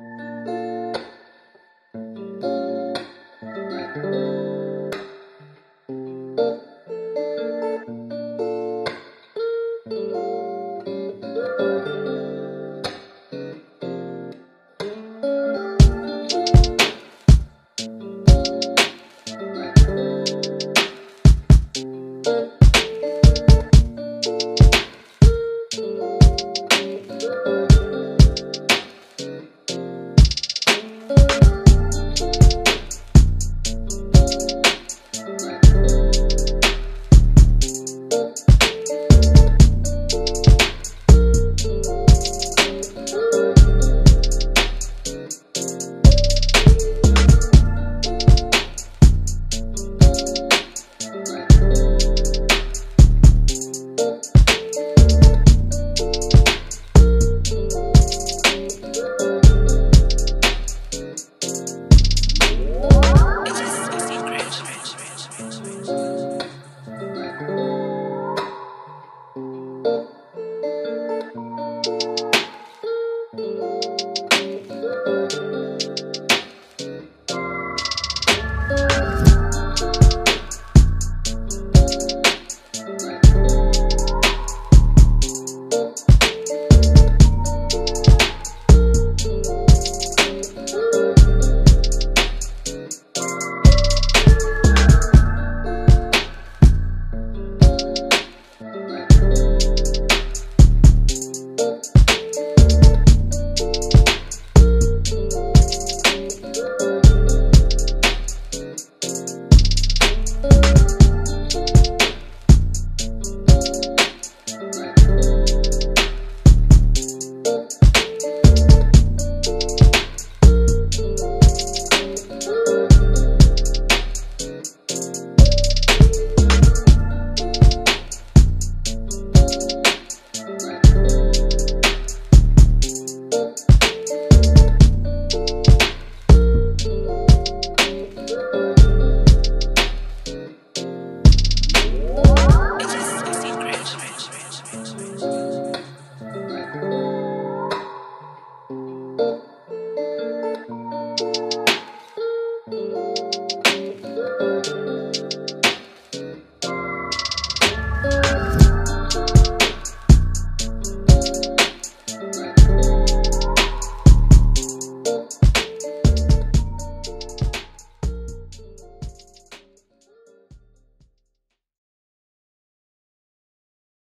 Música Música